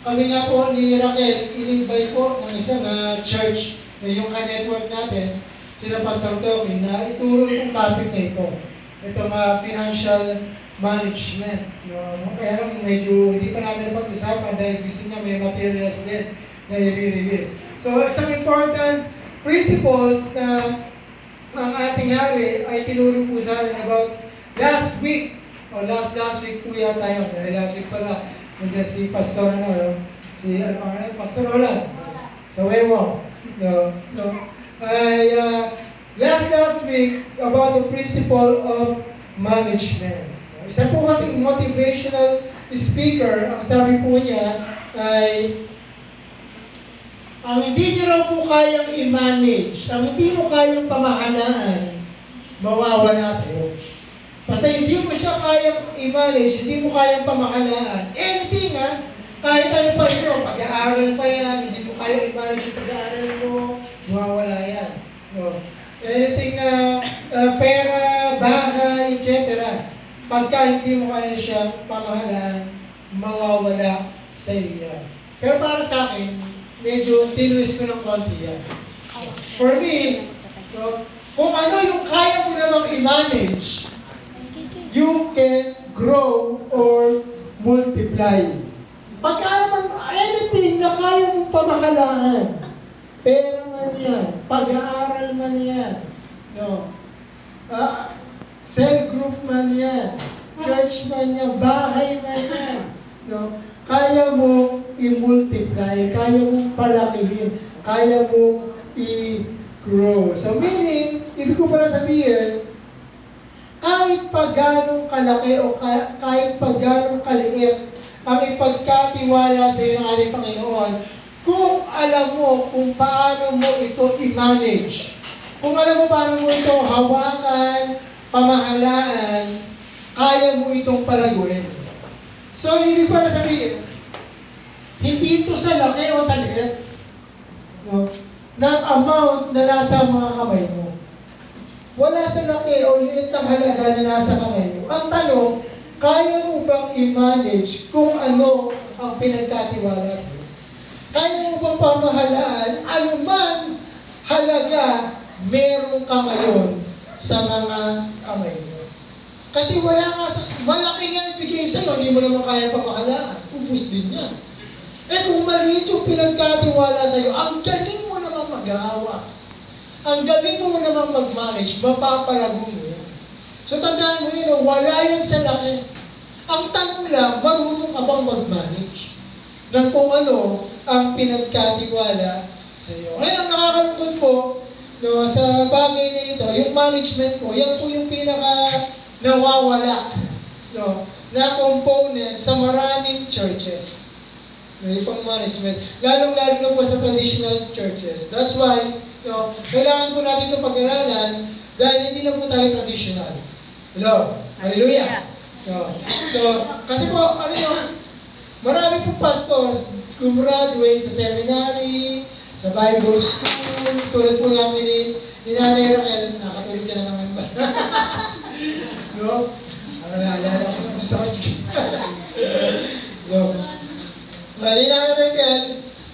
kami nga po ni Raquel, in-invite po ng isang ah, church na yung ka-network natin, sila Pastor Toki, na ituro itong topic na ito. Ito mga financial management. No? Lang medyo hindi pa namin napag-usapan dahil gusto niya may materials din na i-release. So, isang important principles na ang ating hari ay tinuro po sa atin about last week, o last last week po yata yun, dahil last week pala, nandiyan si Pastor ano, no? si ano, pangalan? Pastor Roland, sa Wewo, no, no, ay uh, last last week about the principle of management. Isa po kasi motivational speaker, ang sabi po niya ay ang hindi niyo raw po kayang i-manage, ang hindi mo kayang pamahalaan, mawawala sa iyo. Basta hindi mo siya kayang i-manage, hindi mo kayang pamahalaan, anything ha, kahit ano pa ito, pag-aaral pa yan, hindi mo kayang i-manage yung pag-aaral mo, mawawala yan. No. Anything na uh, pera, bahay, etc. Pagka hindi mo kaya siya pamahalaan, mawawala sa iyo yan. Pero para sa akin, medyo tinwist ko ng konti yan. For me, no, kung ano yung kaya mo namang i-manage, you can grow or multiply. Pagka naman anything na kaya mong pamahalaan, pera man yan, pag-aaral man yan, no, ah, cell group man yan, church man yan, bahay man yan, no, kaya mo i-multiply, kaya mong palakihin, kaya mong i-grow. So meaning, ibig ko pala sabihin, kahit pa ganong kalaki o ka- kahit pa ganong kaliit ang ipagkatiwala sa iyo ng ating Panginoon, kung alam mo kung paano mo ito i-manage, kung alam mo paano mo ito hawakan, pamahalaan, kaya mo itong palaguin. So, ibig pala sabihin, hindi ito sa laki o sa liit no, ng amount na nasa mga kamay mo. Wala sa laki o liit ng halaga na nasa kamay mo. Ang tanong, kaya mo bang i-manage kung ano ang pinagkatiwala sa iyo? Kaya mo bang pamahalaan anuman halaga meron ka ngayon sa mga kamay mo? Kasi wala nga sa, malaki nga ibigay sa iyo, hindi mo naman kaya pamahalaan. Ubus din yan. Eh kung maliit yung pinagkatiwala sa iyo, ang galing mo naman mag-aawak. Ang galing mo naman mag-manage, mapapalago mo yan. So tandaan mo yun, oh, wala yan sa laki. Ang tanong lang, marunong ka bang mag-manage? Ng kung ano ang pinagkatiwala sa iyo. Ngayon, ang nakakalungkot po, no, sa bagay na ito, yung management po, yan po yung pinaka nawawala no, na component sa maraming churches. No, yung management. Lalong-lalo po sa traditional churches. That's why, no, kailangan po natin itong pag-aralan dahil hindi na po tayo traditional. Hello? Hallelujah! No. So, kasi po, ano nyo, marami po pastors gumraduate sa seminary, sa Bible school, tulad po namin ni, ni Nanay Raquel, nakatulog ka na naman ba? no? Ano naalala ko ng sakit. no? Ni Nanay Raquel,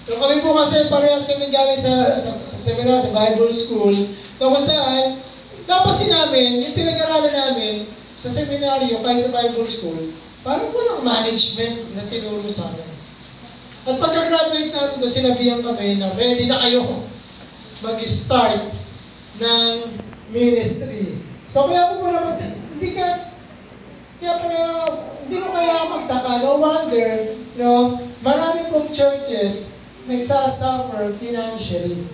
no, kami po kasi parehas kami galing sa, sa, sa seminar, sa Bible school, na kung saan, napasin namin, yung pinag-aralan namin, sa seminaryo, kahit sa Bible school, parang walang management na tinuro sa amin. At pagka-graduate namin doon, sinabihan kami na ready na kayo mag-start ng ministry. So kaya po pala, hindi ka, kaya pala, hindi mo kailangan magtaka. No wonder, no, marami pong churches nagsasuffer financially.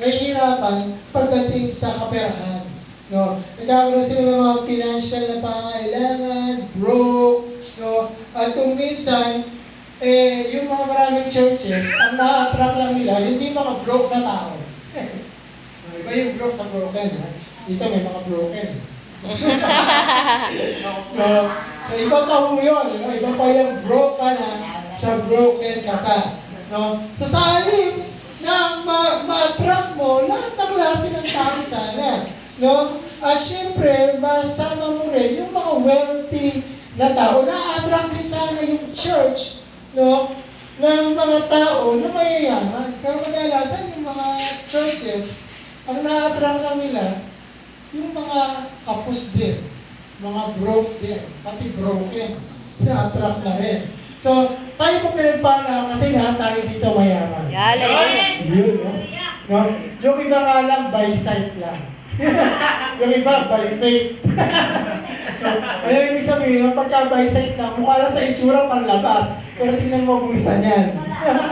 Nahihirapan pagdating sa kaperahan. No, nagkakaroon sila ng mga financial na pangailangan, broke, no, at kung minsan, eh, yung mga maraming churches, ang na-attract lang nila, hindi mga broke na tao. Iba yung broke sa broken, ha? Dito may mga broken. no, so, iba pa yun. Iba pa yung broke ka na sa broken ka pa. No? So, sa halip na ma- ma-attract mo lahat ng klase ng tao sana. No? At syempre, masama mo rin yung mga wealthy na tao. Na-attract din sana yung church no? ng mga tao na mayayaman. Pero kadalasan yung mga churches, ang na-attract lang nila, yung mga kapos din, mga broke din, pati broken, na-attract na rin. So, tayo po pinagpala kasi lahat tayo dito mayaman. Hallelujah. Yun, no? no? Yung iba nga lang, by sight lang. yung iba, by faith. Kaya ibig sabihin, pagka by sight lang, mukha lang sa itsura pang labas. Pero tingnan mo kung isa niyan.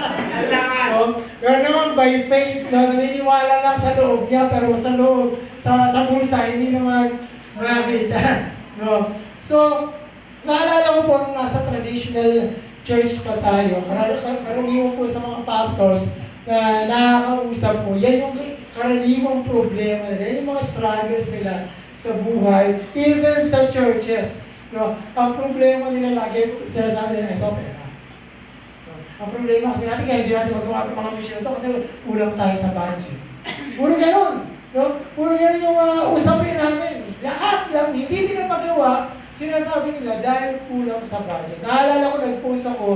no? Pero naman by faith, no? naniniwala lang sa loob niya, pero sa loob, sa, sa bulsa, hindi naman makita. No? So, naalala ko po nung nasa traditional church pa tayo, karal- kar- karaniwan po sa mga pastors na nakakausap po, yan yung karaniwang problema nila, yung mga struggles nila sa buhay, even sa churches. No? Ang problema nila lagi, sinasabi nila, ito pera. No? Ang problema kasi natin, kaya hindi natin magawa itong mga mission ito kasi kulang tayo sa budget. Puro ganun. No? Puro ganun yung mga usapin namin. Lahat lang, hindi nila magawa, sinasabi nila dahil kulang sa budget. Naalala ko, nag-post ako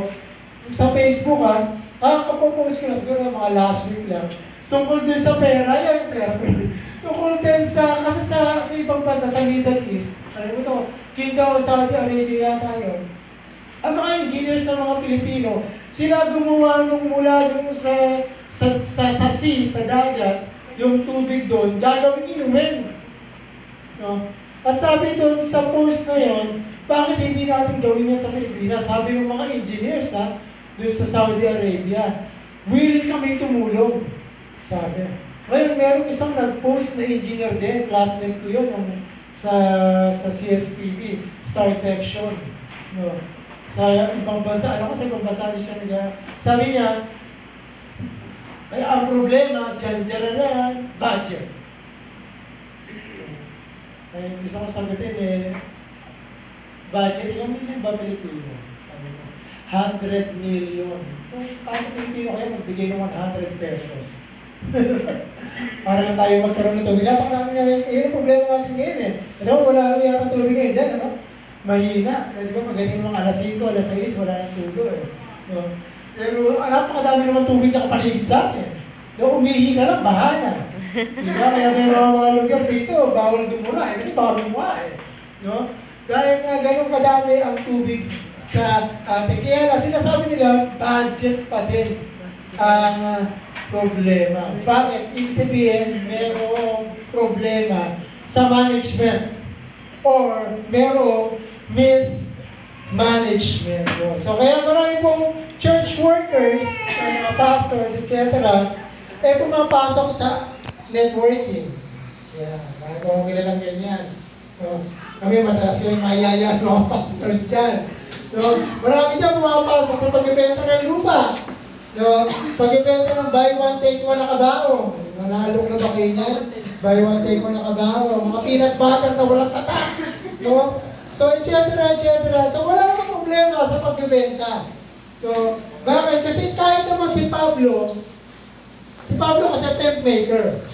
sa Facebook ha, kakapopost ko na siguro mga last week lang, tungkol dun sa pera, yan yung pera ko. tungkol din sa, kasi sa, sa ibang bansa, sa Middle East, alam mo ito, Kingdom of Saudi Arabia yata ang mga engineers ng mga Pilipino, sila gumawa nung mula dun sa, sa, sa, sa sea, sa dagat, yung tubig doon, gagawin inumin. No? At sabi doon sa post na yon, bakit hindi natin gawin yan sa Pilipinas? Sabi ng mga engineers ha, doon sa Saudi Arabia, willing kami tumulong. Sabi. Ngayon, meron isang nag-post na engineer din, classmate ko yun, yung sa, sa CSPB, Star Section. No? Sa ibang bansa, alam ko sa ibang bansa rin siya nag Sabi niya, ay, ang problema, dyan, dyan na budget. Ay, gusto ko sagutin eh, budget, ilang million ba Pilipino? Sabi ko, 100 million. Kung paano Pilipino kaya magbigay ng 100 pesos? Para lang tayo magkaroon ng tubig. Lapak namin nga, yun ang problema natin ngayon eh. Alam wala naman yata tubig ngayon dyan, ano? Mahina. Eh, Di ba, magaling mga alas 5, alas 6, wala nang tulo eh. No? Pero napakadami naman tubig na kapaligid sa atin. No, umihi ka lang, bahala. Di ba? Kaya may mga, mga lugar dito, bawal dumura eh, kasi baka bumuha eh. No? Dahil nga ganun kadami ang tubig sa atin. Kaya nga sinasabi nila, budget pa din ang ah, problema. Bakit? Ibig sabihin, merong problema sa management or merong mismanagement. So kaya marami pong church workers, mga pastors, etc., eh pumapasok sa networking. Yeah, marami akong kilalang ganyan. No? Kami madalas kami mayaya ng mga pastors dyan. No? Marami dyan pumapasok sa pagbibenta ng lupa. No? Pagbibenta ng buy one, take one na kabao. Nanalo ka ba kayo niyan? Buy one, take one na kabao. Mga peanut butter na walang tatak. No? So, et cetera, et cetera. So, wala namang problema sa pagbibenta. So, bakit? Kasi kahit naman si Pablo, si Pablo kasi tent maker.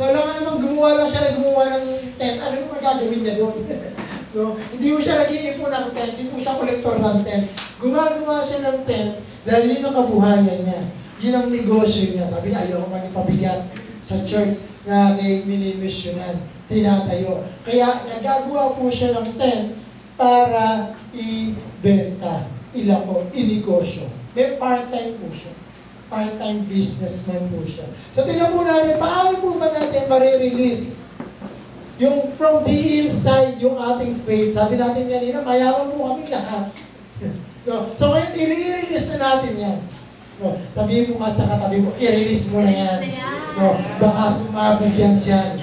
So, alam nga naman, gumawa lang siya na gumawa ng tent. Ano mo magagawin niya doon? no? Hindi mo siya nag-iipon ng tent. Hindi mo siya kolektor ng tent. Gumagawa siya ng tent dahil yun ang kabuhayan niya. Yun ang negosyo niya. Sabi niya, ayoko pabigat sa church na aking minimisyonan. Tinatayo. Kaya nagagawa po siya ng tent para ibenta, ilako, inegosyo. May part-time po siya part-time businessman po siya. So, tingnan po natin, paano po ba natin marirelease yung from the inside, yung ating faith. Sabi natin kanina, mayaman po kami lahat. no? So, ngayon, i-release na natin yan. No? Sabihin mo nga sa katabi mo, i-release mo na yan. No? Baka sumabog yan dyan.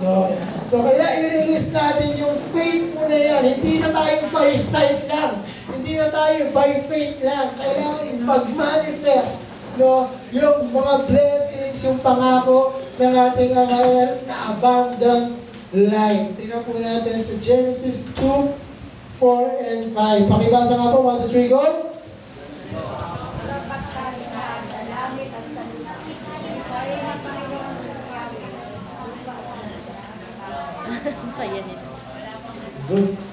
No? So, kaya i-release natin yung faith mo na yan. Hindi na tayo by sight lang. Hindi na tayo by faith lang. Kailangan mag-manifest no, yung mga blessings, yung pangako ng ating Ama na abundant life. Tingnan po natin sa Genesis 2, 4, and 5. Pakibasa nga po, 1, 2, 3, go! Dapat sa sa langit at sa lupa. Kaya na Panginoon ng Yahweh, lupa at Ang saya nito. Good.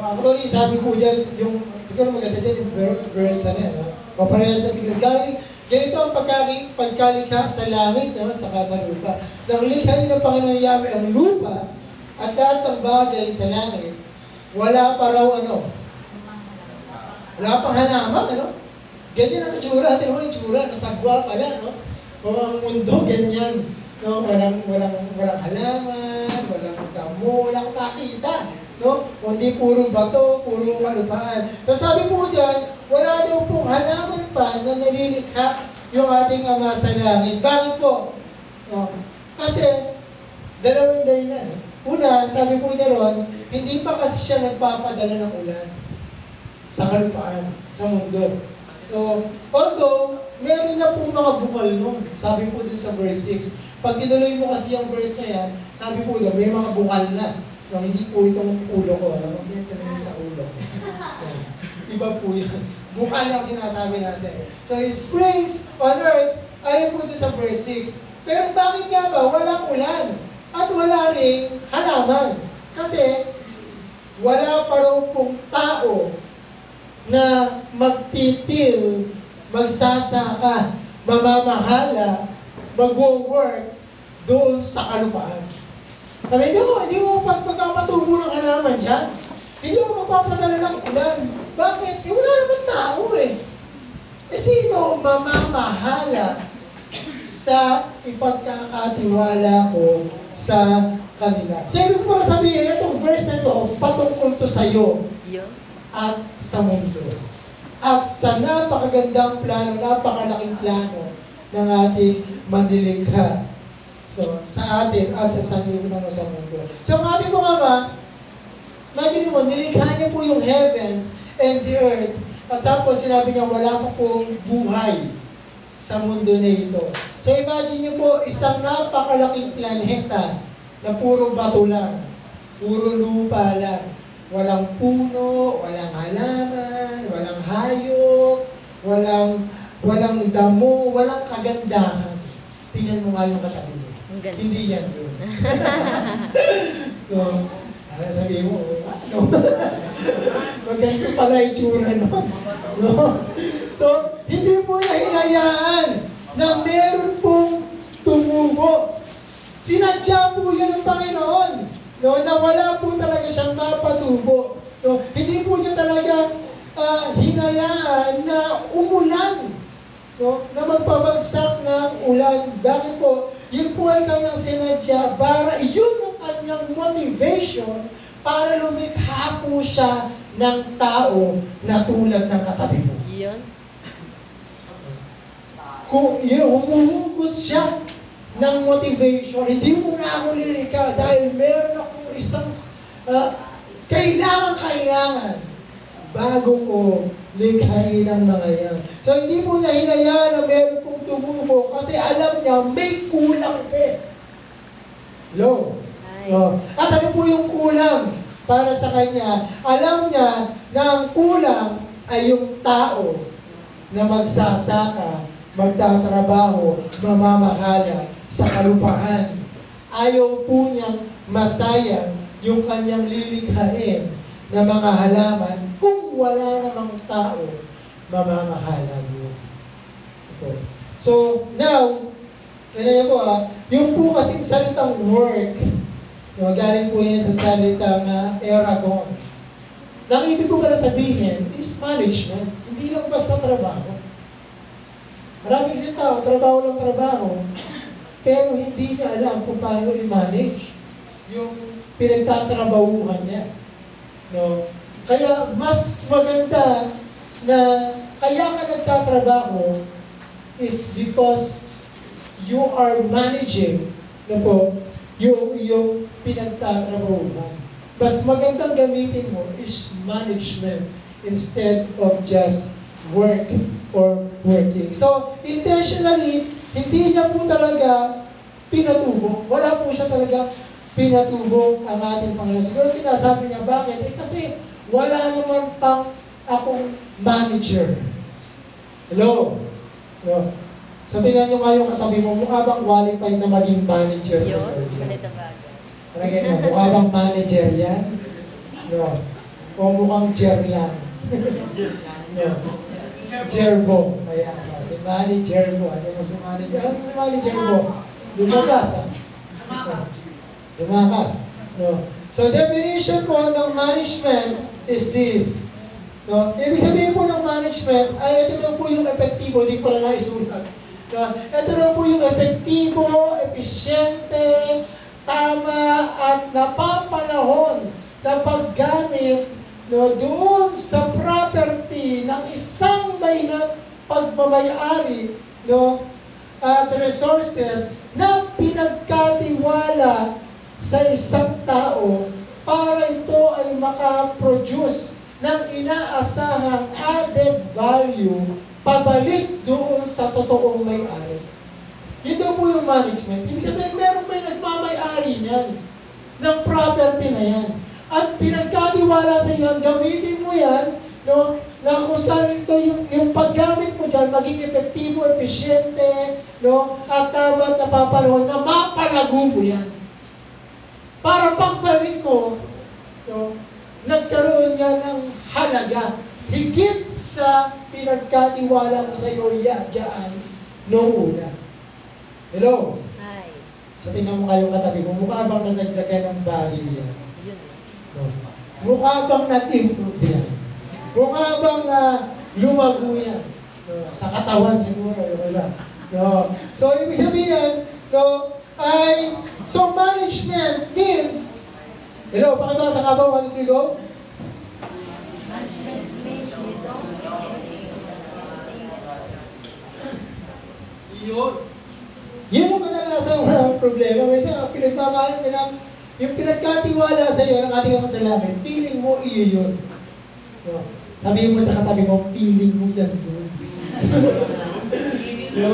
Yes. So, actually, sabi po dyan, yung, siguro maganda dyan yung ver- verse na rin, no? Paparehas na siguro. Gari, ganito ang pagkaki, pagkalikha sa langit, no? sa lupa. Nang likha niyo ng Panginoon Yahweh ang lupa at lahat ng bagay sa langit, wala pa raw ano, wala pang halaman, ano? Ganyan ang itsura, mo yung itsura, nasagwa pala, no? Kung ang mundo, ganyan. No? Walang, walang, walang halaman, walang damo, walang kakita. No? Kundi puro bato, puro kalupaan. So sabi po dyan, wala daw pong halaman pa na nalilikha yung ating Ama sa langit. Bakit po? No? Kasi, dalawang dahilan. Una, sabi po niya ron, hindi pa kasi siya nagpapadala ng ulan sa kalupaan, sa mundo. So, although, meron na po mga bukal nun. Sabi po din sa verse 6. Pag tinuloy mo kasi yung verse na yan, sabi po doon, may mga bukal na. No, hindi po itong ulo ko. Ano? Huwag niyo tanongin sa ulo. Iba po yan. Bukal lang sinasabi natin. So, it springs on earth, ayon po doon sa verse 6. Pero bakit nga ba? Walang ulan. At wala ring halaman. Kasi, wala pa raw pong tao na magtitil, magsasaka, mamamahala, magwo-work doon sa kalupaan. Sabi, hindi mo, hindi mo pag magpapatubo ng halaman dyan. Hindi mo magpapadala ng ulan. Bakit? Eh, wala naman tao eh. Eh, sino mamamahala sa ipagkakatiwala ko sa kanila? So, ibig ko sabihin, itong verse na ito, patungkol to sa'yo Yun. at sa mundo. At sa napakagandang plano, napakalaking plano ng ating manlilikha. So, sa atin at sa sanlibutan mo sa mundo. So, ang ating mga ama, imagine mo, nilikha niya po yung heavens and the earth. At tapos sinabi niya, wala pa pong buhay sa mundo na ito. So, imagine niyo po, isang napakalaking planeta na puro bato lang, puro lupa lang. Walang puno, walang halaman, walang hayop, walang walang damo, walang kagandahan. Tingnan mo nga yung katabi mo. Ang. Hindi yan yun. no, ano sabi mo, ano? Maganda pala yung tsura nun. No? So, hindi mo na hinayaan na meron pong tumubo. Sinadya po yan ng Panginoon. No, na wala po talaga siyang mapatubo. No, hindi po niya talaga ah, hinayaan na umulan. No, na magpabagsak ng ulan. Bakit po? Yun po ay kanyang sinadya para yun ang kanyang motivation para lumikha po siya ng tao na tulad ng katabi mo. Yun. Kung yun, humuhugot siya ng motivation, hindi mo na ako lilika dahil meron akong isang ah, kailangan-kailangan bago ko likhain ang mga yan. So hindi mo niya hinayaan na meron pong tumubo kasi alam niya may kulang eh. Lo. Oh. At ano po yung kulang para sa kanya? Alam niya na ang kulang ay yung tao na magsasaka, magtatrabaho, mamamahala sa kalupaan. Ayaw po niyang masayang yung kanyang lilikhain na mga halaman kung wala namang tao mamamahala doon. Ito. So, now, kaya po ah, yung po kasing salitang work, no, galing po yan sa salitang uh, eragon. Nang ibig ko pala sabihin is management, hindi lang basta trabaho. Maraming si tao, trabaho lang trabaho, pero hindi niya alam kung paano i-manage yung pinagtatrabahuhan niya. No? Kaya mas maganda na kaya ka nagtatrabaho is because you are managing no po, yung, yung pinagtatrabahuhan. Mas magandang gamitin mo is management instead of just work or working. So, intentionally, hindi niya po talaga pinatubo. Wala po siya talaga pinatubo ang ating Panginoon. Siguro sinasabi niya, bakit? Eh kasi wala naman pang akong manager. Hello? Hello? So, tingnan nyo nga yung katabi mo, mukha bang qualified na maging manager? Yun. Ganito bagay. Parang ganyan, mukha bang manager yan? No. O mukhang Jer lang. no. Jerbo. Kaya sa si Manny Jerbo. Ano mo si Manny Jerbo? si Manny Jerbo? Lumakas, ha? Lumakas. No. So, definition po ng management is this. No? Ibig sabihin po ng management ay ito daw po yung epektibo, hindi ko pala naisulat. No? Ito daw po yung epektibo, episyente, tama, at napapanahon na paggamit no, doon sa property ng isang may na pagmamayari no, at resources na pinagkatiwala sa isang tao para ito ay makaproduce ng inaasahang added value pabalik doon sa totoong may-ari. Yun po yung management. Ibig sabihin, meron may nagmamay-ari niyan ng property na yan. At pinagkatiwala sa iyo, gamitin mo yan, no, na kung saan ito yung, yung paggamit mo dyan, maging epektibo, epesyente, no, at tama at napapanahon na mapalago mo yan. Para pagbalik ko, no, nagkaroon niya ng halaga. Higit sa pinagkatiwala mo sa iyo yan, dyan, noong una. Hello? Hi. So tingnan mo kayong katabi mo, mukha bang nadagdagan ng value yan? Yun. No. Mukha bang nag-improve yan? Mukha bang uh, lumago yan? No. Sa katawan siguro, yung iba. No. So, ibig sabihin, no, ay, so management means, hello, pakibasa ka ba? One, two, three, go? Yun. Yun yung kadalasang uh, problema. Minsan, ang pinagmamahal nila, yung pinagkatiwala sa iyo ng ating mga salamin, feeling mo iyo yun. No. Sabihin mo sa katabi mo, feeling mo yan yun. no.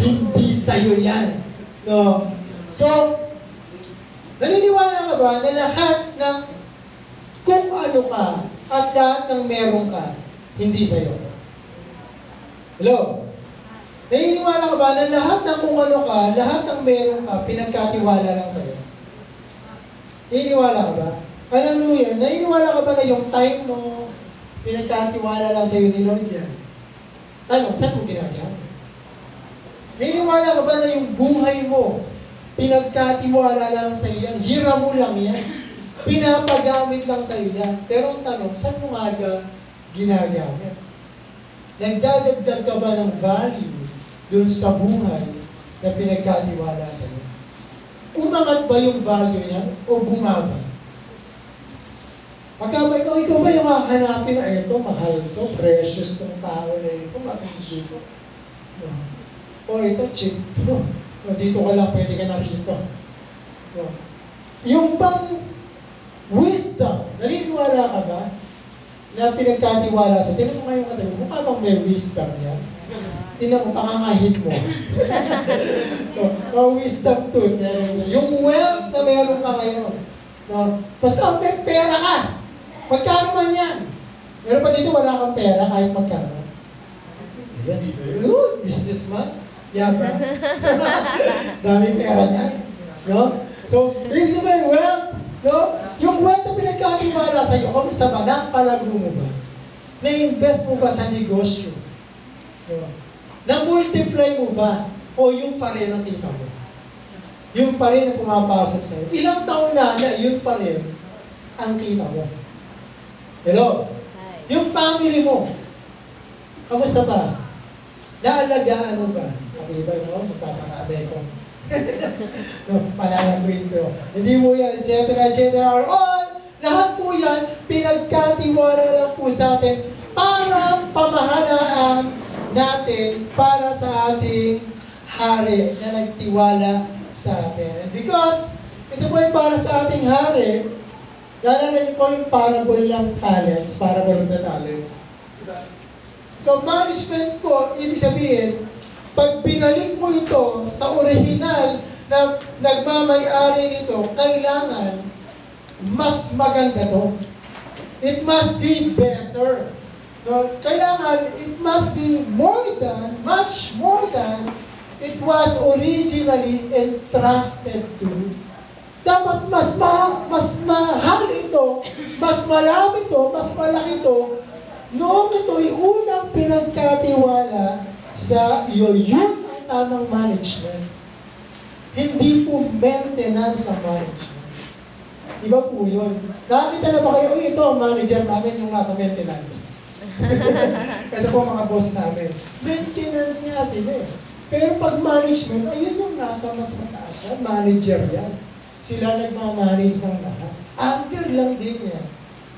Hindi sa'yo yan. No. So, naniniwala ka ba na lahat ng kung ano ka at lahat ng meron ka, hindi sa'yo? Hello? Naniniwala ka ba na lahat ng kung ano ka, lahat ng meron ka, pinagkatiwala lang sa'yo? Naniniwala ka ba? Yan? Naniniwala ka ba na yung time mo, pinagkatiwala lang sa'yo ni Lord yan? Tanong, saan mo ginagamit? Naniniwala ka ba na yung buhay mo, pinagkatiwala lang sa'yo yan? Hira mo lang yan. Pinapagamit lang sa'yo yan. Pero ang tanong, saan mo nga ga ginagamit? Nagdadagdag ka ba ng value dun sa buhay na pinagkatiwala sa iyo? Umangat ba yung value niya o bumaba? Pagka ba ikaw, ikaw ba yung hahanapin na ito, mahal to, precious tong tao na ito, matindi. No. O ito, cheap to. O, dito ka lang, pwede ka na rito. No. Yung bang wisdom, naniniwala ka ba na pinagkatiwala sa, tinan mo ngayon katabi, mukha bang may wisdom yan? Tinan mo, pangangahit mo. no, no, wisdom to. Yung wealth na meron ka ngayon. No, basta may pera ka. Magkano man yan? Meron pa dito wala kang pera kahit magkano. Ayan, si Good, businessman. Yaman. Dami pera niyan. No? So, ibig sabihin, wealth, no? Yung wealth na pinagkatiwala sa iyo, kamusta ba? Napalago mo ba? Na-invest mo ba sa negosyo? No? Na-multiply mo ba? O yung pa rin ang kita mo? Yung pa rin ang pumapasok sa iyo. Ilang taon na na yun pa rin ang kita mo. Hello? Hi. Yung family mo, kamusta ba? Naalagaan mo ba? Sabi ba mo, magpapakabe ko. no, palalaguin ko. Hindi mo yan, etc. etc. Or all, lahat po yan, pinagkatiwala lang po sa atin para pamahalaan natin para sa ating hari na nagtiwala sa atin. And because, ito po yung para sa ating hari, Naalala niyo po yung parable ng talents, parable of the talents. So management po, ibig sabihin, pag binalik mo ito sa original na nagmamay-ari nito, kailangan mas maganda to. It must be better. No, kailangan, it must be more than, much more than it was originally entrusted to dapat mas ma, mas mahal ito, mas malami ito, mas malaki ito, noong ito'y unang pinagkatiwala sa iyo. Yun ang tamang management. Hindi po maintenance ang management. Iba po yun. Nakakita na ba kayo, "Uy, ito ang manager namin yung nasa maintenance. ito po mga boss namin. Maintenance nga sila eh. Pero pag management, ayun yung nasa mas mataas siya. Manager yan. Sila nagmamanage ng lahat. Under lang din yan.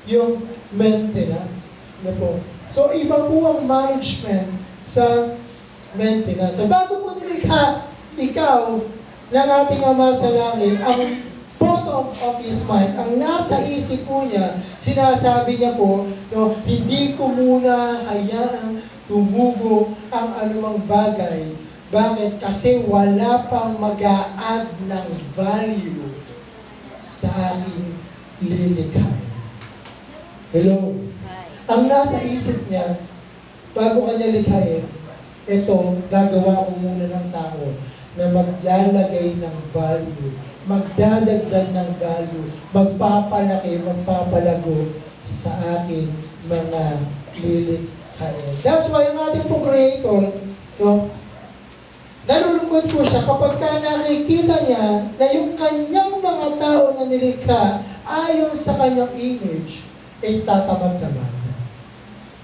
Yung maintenance. Ano po? So, iba po ang management sa maintenance. So, bago po nilikha, ikaw, ng ating Ama sa Langit, ang bottom of His mind, ang nasa isip po niya, sinasabi niya po, no, hindi ko muna hayaang tumubo ang anumang bagay. Bakit? Kasi wala pang mag add ng value sa aking lilikhain. Hello? Ang nasa isip niya, bago kanya likhain, ito, gagawa ko muna ng tao na maglalagay ng value, magdadagdag ng value, magpapalaki, magpapalago sa akin mga lilikhain. That's why ang ating pong creator, no, nalulungkot po siya kapag ka nakikita niya na yung kanyang mga tao na nilikha ayon sa kanyang image, ay tatamad-tamad.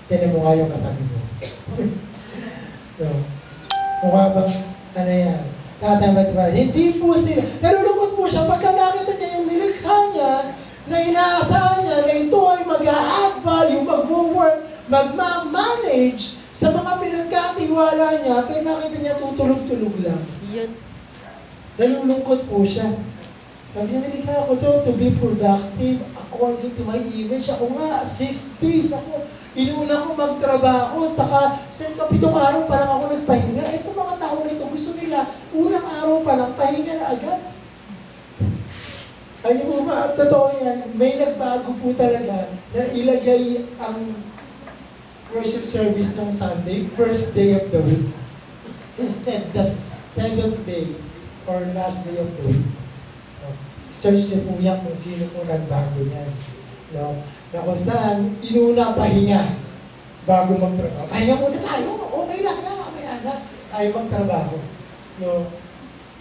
Tinan mo nga yung katabi mo. no. Mukha bang, ano yan, tatamad-tamad. Hindi po sila, nalulungkot po siya pagka nakita niya yung nilikha niya na inaasahan niya na ito ay mag-add value, mag-work, magma-manage sa mga pinagkatiwala niya, pero nakita niya tutulog-tulog lang. Yun. Nalulungkot po siya. Sabi niya, nilikha ako to to be productive according to my image. Ako nga, six days ako. Inuna ko magtrabaho, saka sa kapitong araw pa lang ako nagpahinga. Ito mga tao na ito, gusto nila, unang araw pa lang, pahinga na agad. Ay mo ba, totoo yan, may nagbago po talaga na ilagay ang worship service ng Sunday, first day of the week. Instead, the seventh day or last day of the week. No? Search niyo po yan kung sino po nagbago niyan. No? Na kung saan, inuna pahinga bago magtrabaho. Pahinga muna tayo. Okay lang yan, mamaya na. Tayo magtrabaho. No?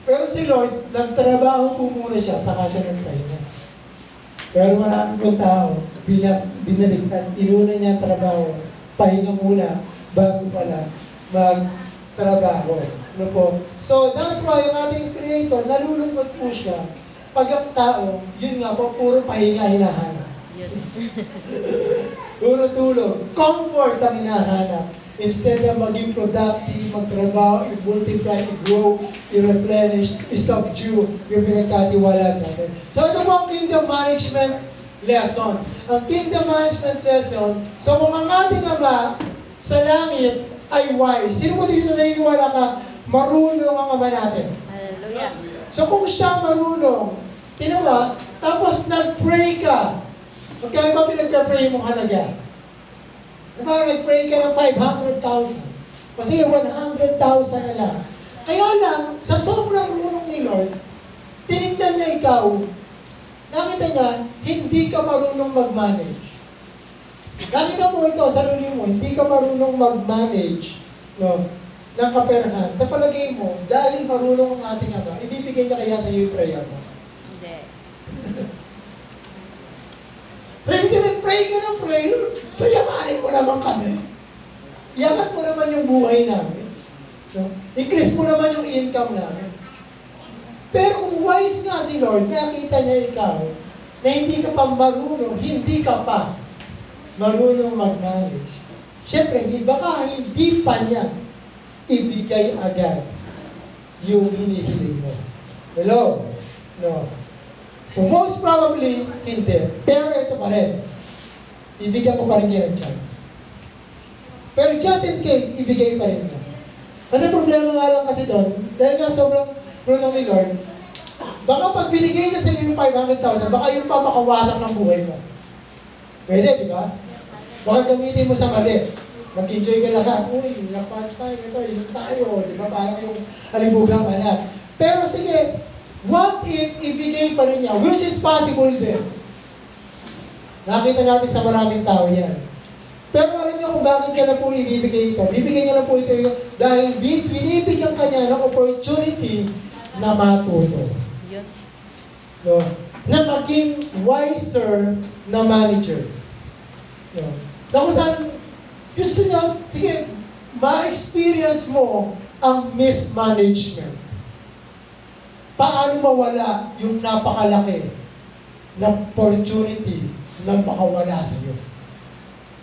Pero si Lord, nagtrabaho po muna siya, saka siya nagpahinga. Pero marami pong tao, bina, binaliktad, inuna niya trabaho, pahinga muna, bago pala magtrabaho. Ano po? So, that's why ang ating Creator, nalulungkot po siya pag ang tao, yun nga po, puro pahinga hinahanap. Puro tulog. Comfort ang hinahanap. Instead na maging productive, magtrabaho, i-multiply, i-grow, i-replenish, i-subdue yung pinagkatiwala sa atin. So ito po ang kingdom management lesson. Ang kingdom management lesson, so kung ang ating ama sa langit ay wise, sino mo dito naniniwala ka, marunong ang ama natin? Hallelujah. So kung siya marunong, tinawa, tapos nag-pray ka, magkano ba pinag-pray mong halaga? Diba, nag-pray ka ng 500,000. Kasi 100,000 na lang. Kaya lang, sa sobrang runong ni Lord, tinignan niya ikaw, nakita niya, hindi ka marunong mag-manage. Nakita mo ikaw, sarili mo, hindi ka marunong mag-manage no, ng kaperahan. Sa palagay mo, dahil marunong ang ating Ama, ibibigay niya kaya sa iyo yung prayer mo. Hindi. Ibig sabihin, pray ka ng pray, Lord, payamanin mo naman kami. Iangat mo naman yung buhay namin. No? Increase mo naman yung income namin. Pero kung wise nga si Lord, nakita niya ikaw na hindi ka pa marunong, hindi ka pa marunong mag-manage. Siyempre, baka hindi pa niya ibigay agad yung hinihiling mo. Hello? No. So most probably, hindi. Pero ito pa rin. Ibigyan ko pa rin niya ng chance. Pero just in case, ibigay pa rin niya. Kasi problema nga lang kasi doon, dahil nga sobrang runong ni Lord, baka pag binigay niya sa iyo yung 500,000, baka yung papakawasak ng buhay mo. Pwede, di ba? Baka gamitin mo sa mali. Mag-enjoy ka lahat. Uy, lakas tayo, ito, inom tayo. Di ba? Parang yung alibugang anak. Pero sige, What if ibigay pa rin niya? Which is possible din. Nakita natin sa maraming tao yan. Pero alam niyo kung bakit ka na po ibibigay ito? Bibigyan niya na po ito dahil bi- binibigyan ka niya ng opportunity na matuto. No? Na maging wiser na manager. No? Na kung saan gusto niya, sige, ma-experience mo ang mismanagement. Paano mawala yung napakalaki na opportunity na makawala sa iyo?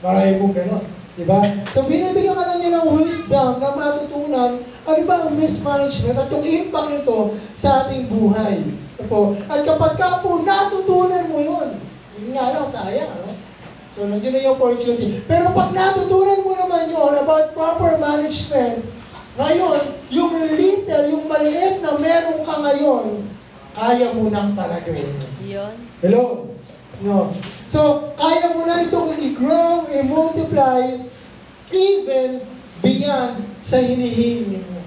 Marami pong gano'n. Diba? So, binibigyan ka lang niya ng wisdom na matutunan ano ba ang mismanagement at yung impact nito sa ating buhay. Ano Po. At kapag ka po natutunan mo yun, yun nga lang, sayang, ano? So, nandiyan na yung opportunity. Pero pag natutunan mo naman yun about proper management, ngayon, yung little, yung maliit na meron ka ngayon, kaya mo nang talagawin. Yun. Hello? No. So, kaya mo na itong i-grow, i-multiply, even beyond sa hinihingi mo.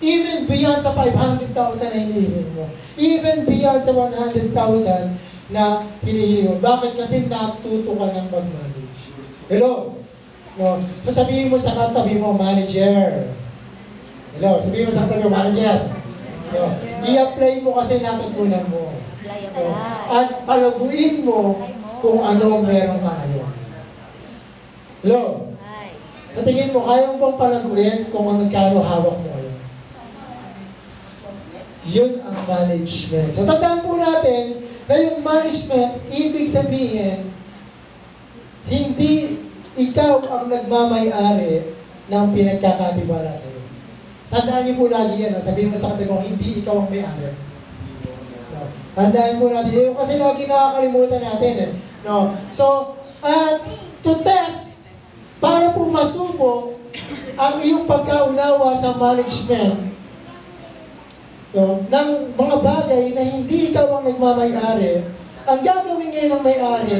Even beyond sa 500,000 na hinihingi mo. Even beyond sa 100,000 na hinihingi mo. Bakit? Kasi natuto ka ng mag-manage. Hello? No. So, sabihin mo sa katabi mo, manager. Hello? Sabihin mo sa katabi mo, manager. No. I-apply mo kasi natutunan mo. No? At palaguin mo kung ano meron ka ngayon. Hello? Natingin mo, kaya mo bang palaguin kung ano magkano hawak mo? Yun ang management. So tandaan po natin na yung management, ibig sabihin, hindi ikaw ang nagmamay-ari ng pinagkakatiwala sa iyo. Tandaan niyo po lagi yan. Sabihin mo sa katabi mo, hindi ikaw ang may-ari. No. Tandaan po natin. Yung kasi lagi nakakalimutan natin eh. No. So, at to test, para po masubok ang iyong pagkaunawa sa management no, ng mga bagay na hindi ikaw ang nagmamay-ari, ang gagawin ngayon ng may-ari,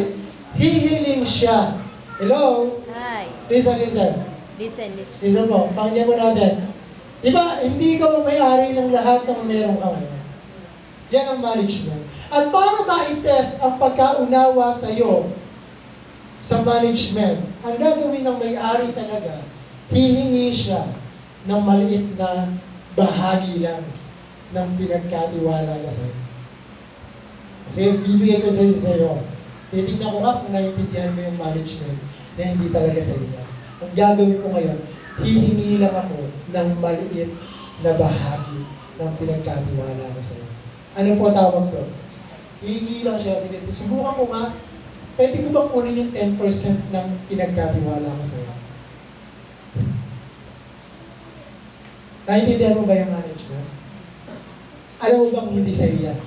hihiling siya. Hello? Ay. Listen, listen. Listen, listen. Listen po, pakinggan mo natin. Di ba, hindi ikaw ang may-ari ng lahat ng meron ka ngayon. Yan ang management. At para ma-test ang pagkaunawa sa iyo sa management, ang gagawin ng may-ari talaga, hihingi siya ng maliit na bahagi lang ng pinagkatiwala niya sa iyo. Kasi bibigay ko sa iyo sa iyo. Titignan ko nga kung naiintindihan mo yung management na hindi talaga sa iyo. Ang gagawin ko ngayon, hihingi lang ako ng maliit na bahagi ng pinagkatiwala ko sa iyo. Ano po tawag doon? Hihingi lang siya. Sige, subukan ko nga, pwede ko bang kunin yung 10% ng pinagkatiwala ko sa iyo? Naintindihan mo ba yung management? Alam mo bang hindi sa iyo yan?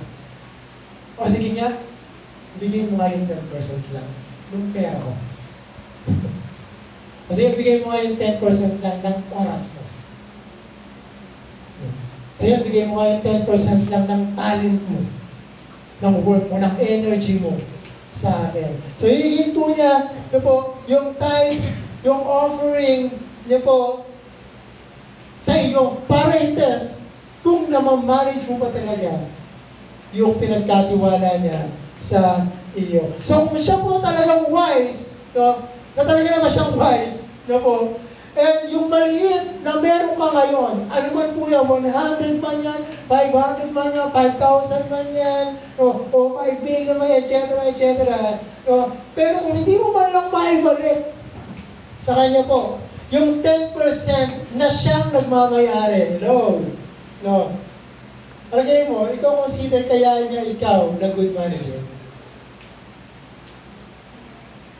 O sige nga, bigay mo nga yung 10% lang ng pera ko. Kasi bigay mo nga yung 10% lang ng oras mo. Kasi bigay mo nga yung 10% lang ng talent mo, ng work mo, ng energy mo sa akin. So, hihingin po niya, yun po, yung tithes, yung offering niya po sa iyo para i-test kung namamanage mo ba talaga yung pinagkatiwala niya sa iyo. So kung siya po talagang wise, no, na talaga naman siyang wise, no po, and yung maliit na meron ka ngayon, ano man po yan, 100 man yan, 500 man yan, 5,000 man yan, no, o 5 million man, etc., etc., no, pero kung hindi mo man lang maibalik sa kanya po, yung 10% na siyang nagmamayari, no, no, Alagay mo, ikaw consider kaya niya ikaw na good manager.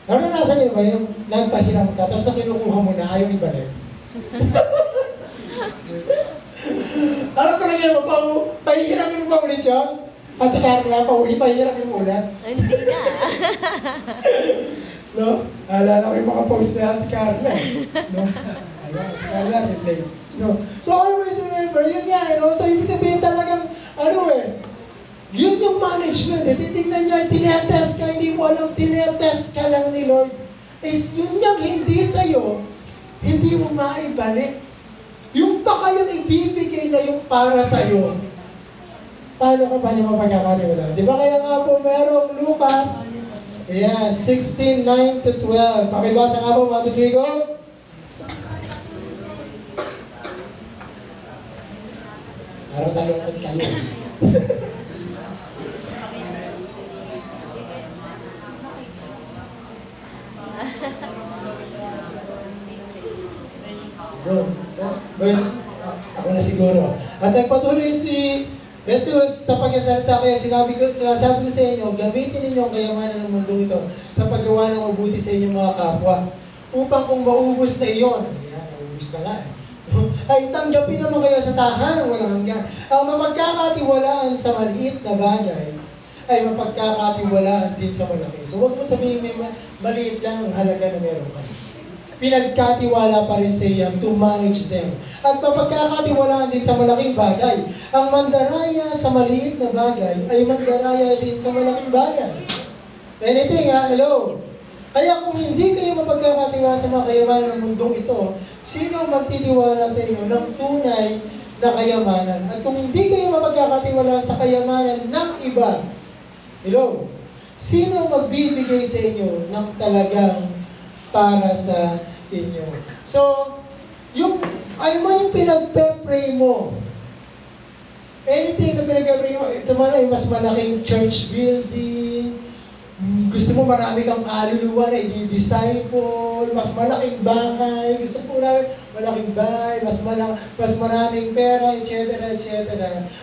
Naranasan niyo ba yung nagpahiram ka, tapos na kinukuha mo na ayaw ibalik? ano palagay mo, pa, pahihiramin mo ba ulit yun? Ate Carla, pauwi, pahihiramin mo ulit? Hindi na. No? Naalala ko yung mga post ni Ate Carla. No? Ayun, Ate Carla, replay. No? So always remember, yun nga, you know? So ibig sabihin talagang, ano eh, yun yung management eh. Titignan niya, tinetest ka, hindi mo alam, tinetest ka lang ni Lord. Is yun yung hindi sa'yo, hindi mo maibalik. Yung pa kayong ibibigay na yung para sa'yo, paano ka ba niya mapagkakatiwala? Di ba kaya nga po merong Lucas, ayan, 16, 9 to 12. Pakibasa nga po, 1, 2, 3, go. Parang talungkot kayo. Yun. So, verse, ah, ako na siguro. At nagpatuloy si Jesus sa pagkasalita kaya sinabi ko, sinasabi ko sa inyo, gamitin ninyo ang kayamanan ng mundo ito sa paggawa ng mabuti sa inyong mga kapwa. Upang kung maubos na iyon, ayan, maubos na nga eh, ay tanggapin naman kayo sa tahanan walang hanggan. Ang mapagkakatiwalaan sa maliit na bagay ay mapagkakatiwalaan din sa malaki. So huwag mo sabihin may ma- maliit lang ang halaga na meron ka pinagkatiwala pa rin sa iyan to manage them. At mapagkakatiwalaan din sa malaking bagay. Ang mandaraya sa maliit na bagay ay mandaraya din sa malaking bagay. Anything ha? Hello? Kaya kung hindi kayo mapagkakatiwala sa mga kayamanan ng mundong ito, sino magtitiwala sa inyo ng tunay na kayamanan? At kung hindi kayo mapagkakatiwala sa kayamanan ng iba, hello? Sino magbibigay sa inyo ng talagang para sa inyo. So, yung, ano man yung pinagpe-pray mo, anything na pinagpe-pray mo, ito man ay mas malaking church building, gusto mo marami kang kaluluwa na i-disciple, mas malaking bahay, gusto mo marami, malaking bahay, mas, malang, mas maraming pera, etc., etc.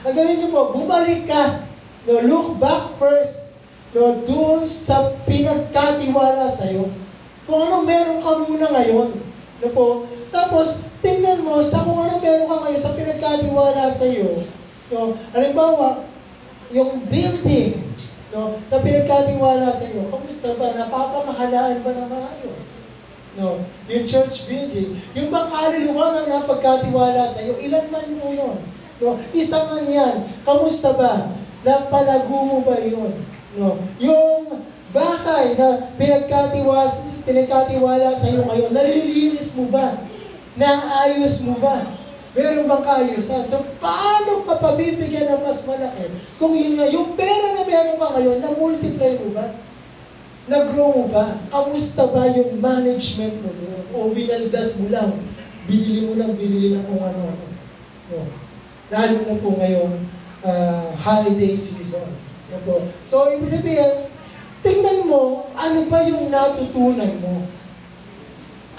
Ang gawin niyo po, bumalik ka, no, look back first, no, doon sa pinagkatiwala sa'yo, kung ano meron ka muna ngayon. No po? Tapos, tingnan mo sa kung ano meron ka ngayon sa pinagkatiwala sa iyo. No? Halimbawa, yung building no, na pinagkatiwala sa iyo, kamusta ba? Napapamahalaan ba na maayos? No, yung church building, yung bang kaluluwa na napagkatiwala sa iyo, ilan man mo yun? No, isa man yan, kamusta ba? Napalago mo ba yun? No, yung bakay na pinagkatiwas, pinagkatiwala sa iyo ngayon, nalilinis mo ba? Naayos mo ba? Meron bang kaayusan? So, paano ka pabibigyan ng mas malaki? Kung yun nga, yung pera na meron ka ngayon, na-multiply mo ba? Nag-grow mo ba? Kamusta ba yung management mo doon? O binaldas mo lang? Binili mo lang, binili lang kung ano-ano. No. Lalo na po ngayong ah, holiday season. No. So, ibig sabihin, tingnan mo, ano ba yung natutunan mo?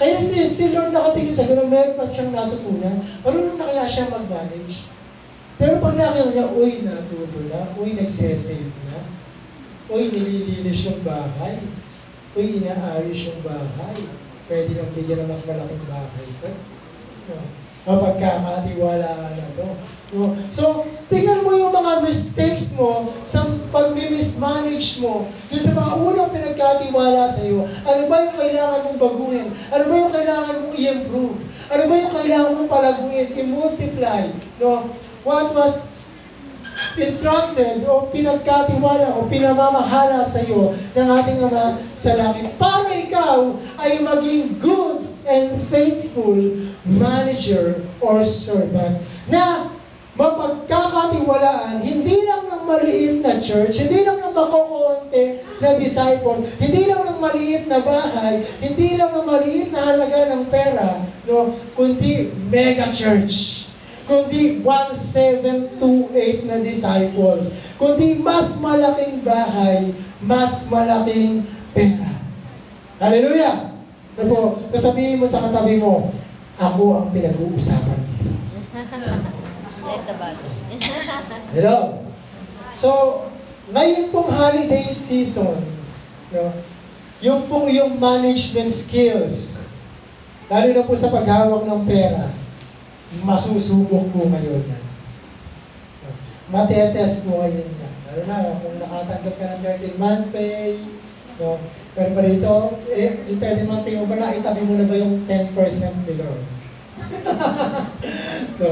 Kaya si, si Lord nakatingin sa ganun, meron pa siyang natutunan. Marunong na kaya siya mag-manage. Pero pag nakita niya, uy, natuto na, uy, nagsesave na, uy, nililinis yung bahay, uy, inaayos yung bahay, pwede nang bigyan ng mas malaking bahay ko. No. Mapagkakatiwalaan na to. No. So, tingnan mo yung mga mistakes mo sa pag-mismanage mo doon sa mga unang pinagkatiwala sa iyo. Ano ba yung kailangan mong baguhin? Ano ba yung kailangan mong i-improve? Ano ba yung kailangan mong palaguin? I-multiply? No? What was entrusted o pinagkatiwala o pinamamahala sa iyo ng ating Ama sa langit para ikaw ay maging good and faithful manager or servant na mapagkakatiwalaan hindi lang ng maliit na church, hindi lang ng makokonte na disciples, hindi lang ng maliit na bahay, hindi lang ng maliit na halaga ng pera, no, kundi mega church kundi 1728 na disciples, kundi mas malaking bahay, mas malaking pera. Hallelujah! Ano po, kasabihin mo sa katabi mo, ako ang pinag-uusapan dito. Hello? So, ngayon pong holiday season, no, yung pong yung management skills, lalo na po sa paghawak ng pera, masusubok po kayo yan. Matetest po kayo yan. Lalo na kung nakatanggap ka ng 13 month pay, no, pero pa rito, eh, yung 13 month pay mo ba na, itabi mo na ba yung 10% ni Lord? no,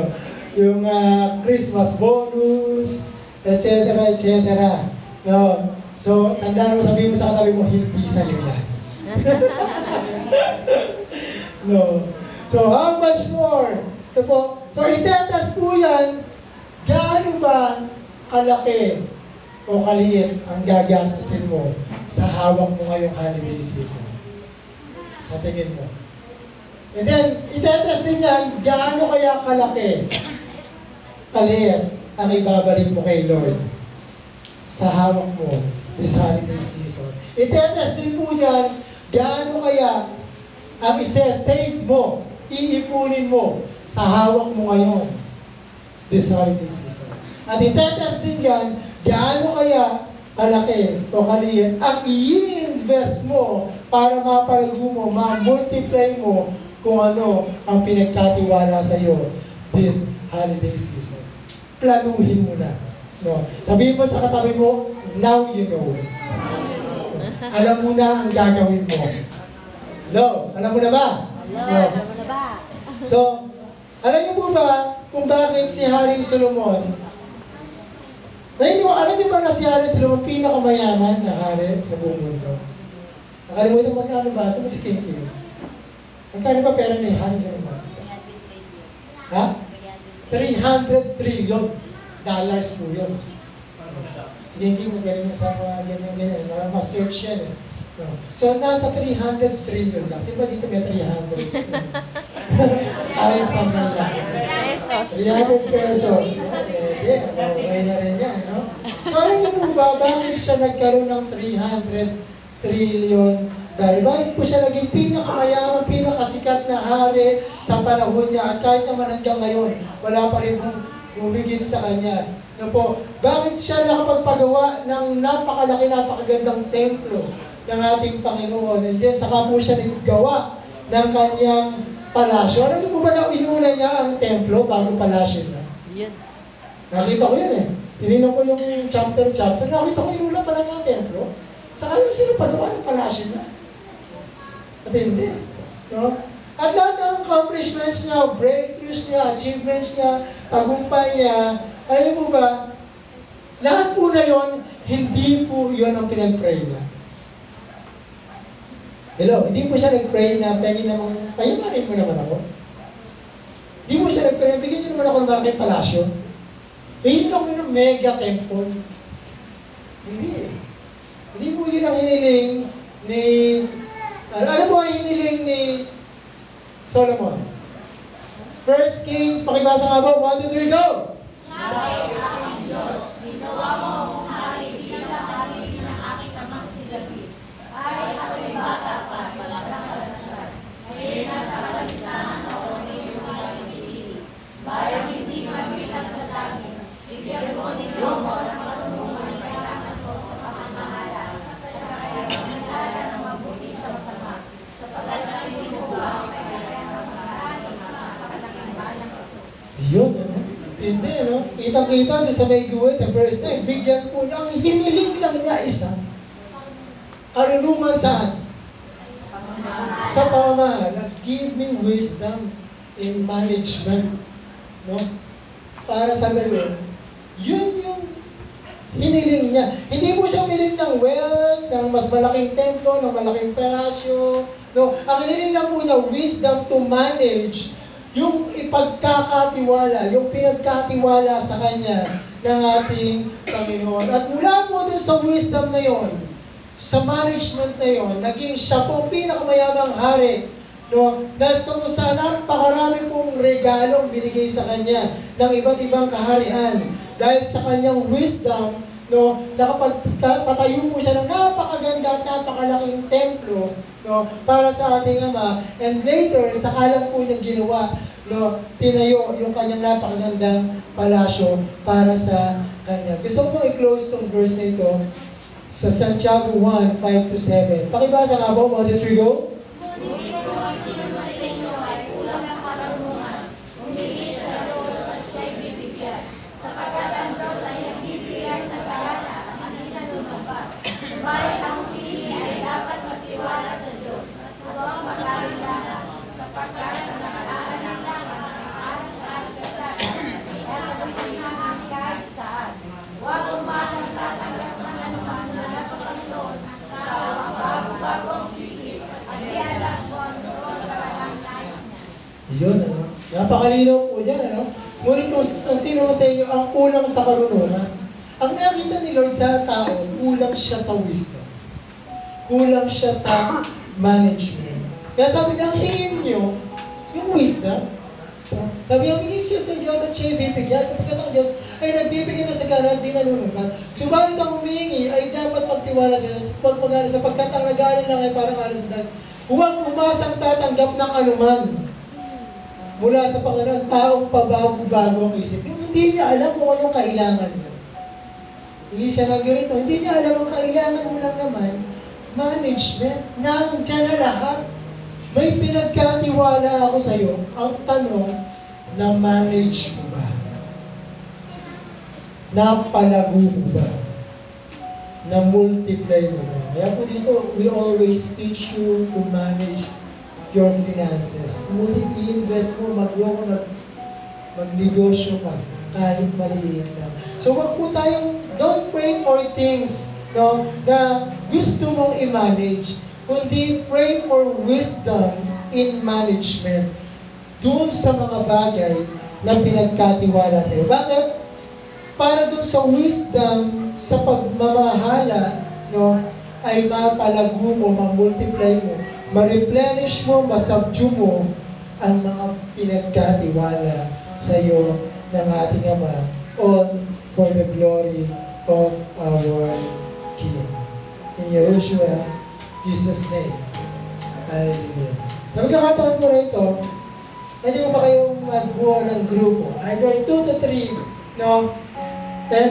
yung ah, Christmas bonus, etc. etc. No, so, tandaan mo, sabihin mo sa katabi mo, hindi sa'yo yan. no. So, how much more? Ito po. So, itetest po yan, gaano ba kalaki o kaliit ang gagastusin mo sa hawak mo ngayong holiday season? Sa tingin mo. And then, itetest din yan, gaano kaya kalaki, kaliit, ang ibabalik mo kay Lord sa hawak mo this holiday season. Itetest din po yan, gaano kaya ang isa-save mo, iipunin mo sa hawak mo ngayon this holiday season. At itetest din dyan, gaano kaya kalaki o kaliit ang i-invest mo para mapalago mo, ma-multiply mo kung ano ang pinagkatiwala sa iyo this holiday season. Planuhin mo na. No? Sabihin mo sa katabi mo, now you know. Alam mo na ang gagawin mo. No? Alam mo na ba? Hello, alam mo na ba? So, alam niyo po ba kung bakit si Haring Solomon, Nahino, alam niyo ba na si Haring Solomon pinakamayaman na hari sa buong mundo? Nakalimutan mo magkano ba? Sabi si King King. Magkano ba pera ni Haring Solomon? Ha? 300 trillion dollars po yun. Si King King magaling na sa mga ganyan-ganyan. Para ma-search yan eh. No. So, nasa 300 trillion lang. Sino ba dito may 300 trillion? Ay, sa mga Pesos. 300 pesos. Pwede, okay na rin yan? So, alam niyo po ba, bakit siya nagkaroon ng 300 trillion dollar? Bakit po siya naging pinakamayaman, pinakasikat na hari sa panahon niya? At kahit naman hanggang ngayon, wala pa rin pong bumigit sa kanya. No po, bakit siya nakapagpagawa ng napakalaki, napakagandang templo ng ating Panginoon? And then, saka po siya naggawa ng kanyang palasyo. Alam niyo po ba na inuna niya ang templo bago palasyo niya? Yun. Nakita ko yan eh. Tinignan ko yung chapter-chapter. Nakita ko inuna pala ang templo. Saka lang siya napagawa ng palasyo niya. At hindi. No? At lahat ng accomplishments niya, breakthroughs niya, achievements niya, tagumpay niya, alam mo ba, lahat po na yon, hindi po yon ang pinag-pray niya. Hello, hindi po siya nag-pray na pengi namang, payamanin mo naman ako. Hindi mo siya nag-pray, bigyan niyo naman ako ng malaking palasyo. Bigyan ako ng mega temple. Hindi eh. Hindi po yun ang hiniling ni, ano, ano po ang hiniling ni Solomon? First Kings, pakibasa nga ba? 1, 2, 3, go! Yun, ano? Hindi, no? Kitang-kita doon sa may guwan, sa verse 9, bigyan po ng hiniling lang niya isa. Karunungan saan? Sa pamamahala. Give me wisdom in management. No? Para sa ganun, yun yung hiniling niya. Hindi mo siya hiniling ng wealth, ng mas malaking templo, ng malaking palasyo. No? Ang hiniling lang po niya, wisdom to manage yung ipagkakatiwala, yung pinagkatiwala sa Kanya ng ating Panginoon. At mula po dun sa wisdom na yon, sa management na yon, naging siya po pinakamayamang hari no, na sa sa napakarami pong regalong binigay sa kanya ng iba't ibang kaharian. Dahil sa kanyang wisdom no, nakapagpatayo po siya ng napakaganda at napakalaking templo no, para sa ating Ama. And later, saka lang po niya ginawa, no, tinayo yung kanyang napakagandang palasyo para sa kanya. Gusto ko i-close tong verse na ito sa Santiago 1, 5 to 7. Pakibasa nga po, 1, 2, 3, go. Yun, ano? Napakalinaw po dyan, ano? Ngunit kung, sino sa inyo ang kulang sa karunungan, ang nakita ni Lord sa tao, kulang siya sa wisdom. Kulang siya sa management. Kaya sabi niya, hingin niyo, yung wisdom. Sabi niya, humingi siya sa Diyos at siya ibibigyan. Sapagkat ang Diyos ay nagbibigay ng sagana at di nanunumbat. Subalit ang humingi ay dapat magtiwala siya sa pagpagana sapagkat ang nag-aaral lang ay parang alas na Huwag umasang tatanggap ng anuman mula sa Panginoon, taong pabago-bago ang isip. Yung hindi niya alam kung anong kailangan niya. Hindi siya nagirito. Hindi niya alam ang kailangan mo lang naman, management, nandyan na lahat. May pinagkatiwala ako sa iyo. Ang tanong, na-manage mo ba? Napalago mo ba? Na-multiply mo ba? Kaya po dito, we always teach you to manage your finances. Kung i-invest mo, mag-grow mo, mag, magnegosyo ka, kahit maliit lang. So wag po tayong, don't pray for things no, na gusto mong i-manage, kundi pray for wisdom in management doon sa mga bagay na pinagkatiwala sa iyo. Bakit? Para doon sa wisdom, sa pagmamahala, no, ay mapalago mo, ma-multiply mo, ma-replenish mo, masubdue mo ang mga pinagkatiwala sa iyo ng ating Ama, all for the glory of our King. In Yahushua, Jesus' name. Hallelujah. Sa magkakataon mo na ito, pwede mo ba kayong magbuo ng grupo? Either 2 to 3, no? And